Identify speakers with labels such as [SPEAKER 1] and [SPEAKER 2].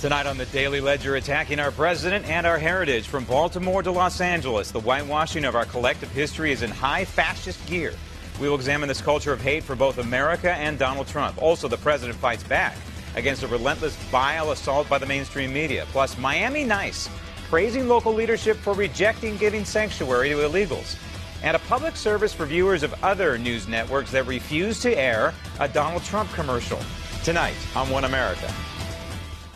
[SPEAKER 1] Tonight on the Daily Ledger, attacking our president and our heritage. From Baltimore to Los Angeles, the whitewashing of our collective history is in high fascist gear. We will examine this culture of hate for both America and Donald Trump. Also, the president fights back against a relentless, vile assault by the mainstream media. Plus, Miami Nice praising local leadership for rejecting giving sanctuary to illegals. And a public service for viewers of other news networks that refuse to air a Donald Trump commercial. Tonight on One America.